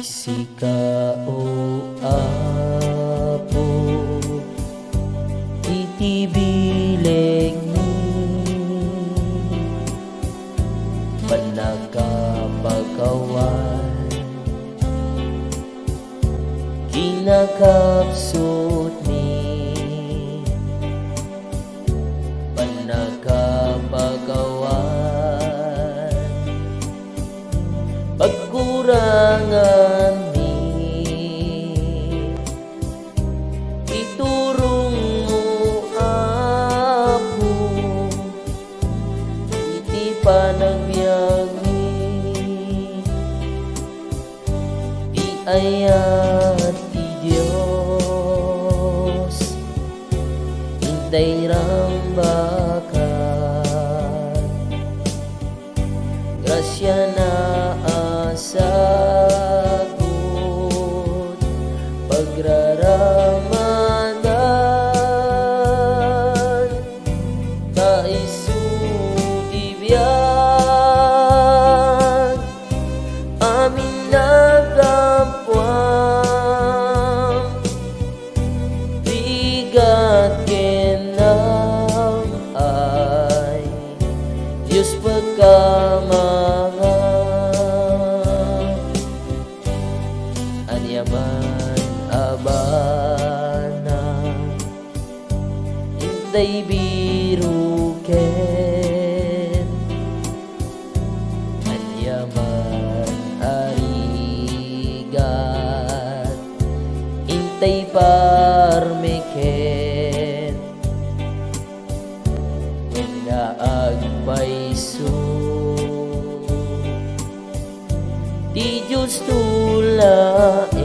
Magsika o apo Titibiling mo. Panagkapagawan Kinakapsot ni. Panagkapagawan Pagkurangan panagbiyahe Di ayat ti Diyos Hintay rambakan Grasya na Inday biru ken. Anyaman arigat Intay parmeken Wala agpaiso Di Diyos tulain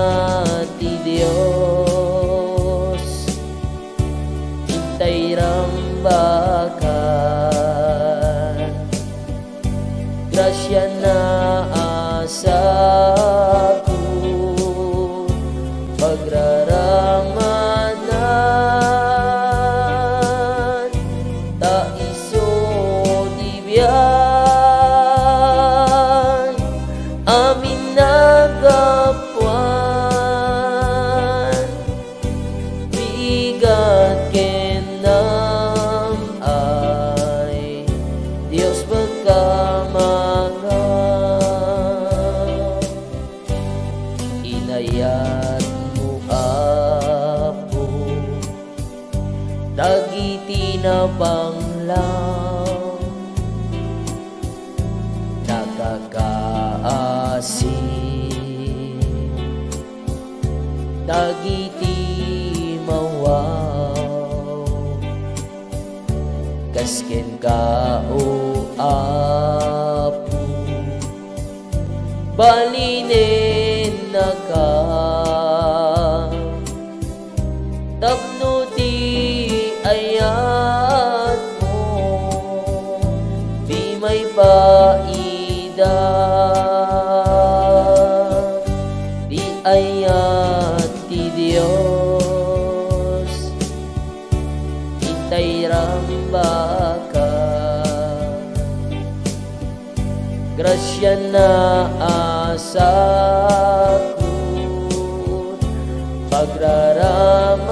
ayati Dios Intay rambakan Grasya na asaku Pagraramanan. Ta Inayat mo apo. Dagiti na panglang Nakakaasin Dagiti mawaw. Kasken ka o apo. Balinin Grasya na asaku Pagraramanan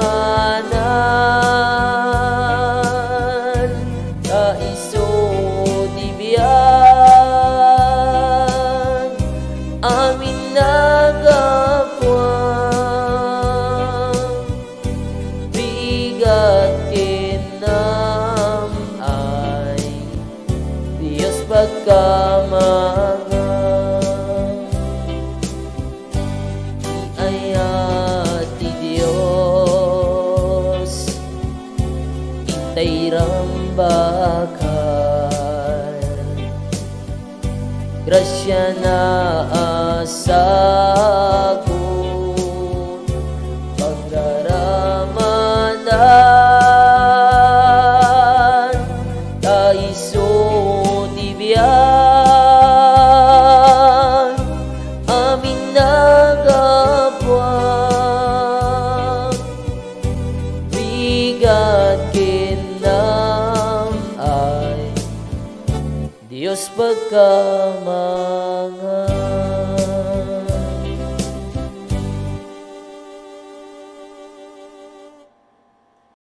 pagkamanga Ayati Diyos Intay rambakan. Grasya na asagot Diyos pagkamangan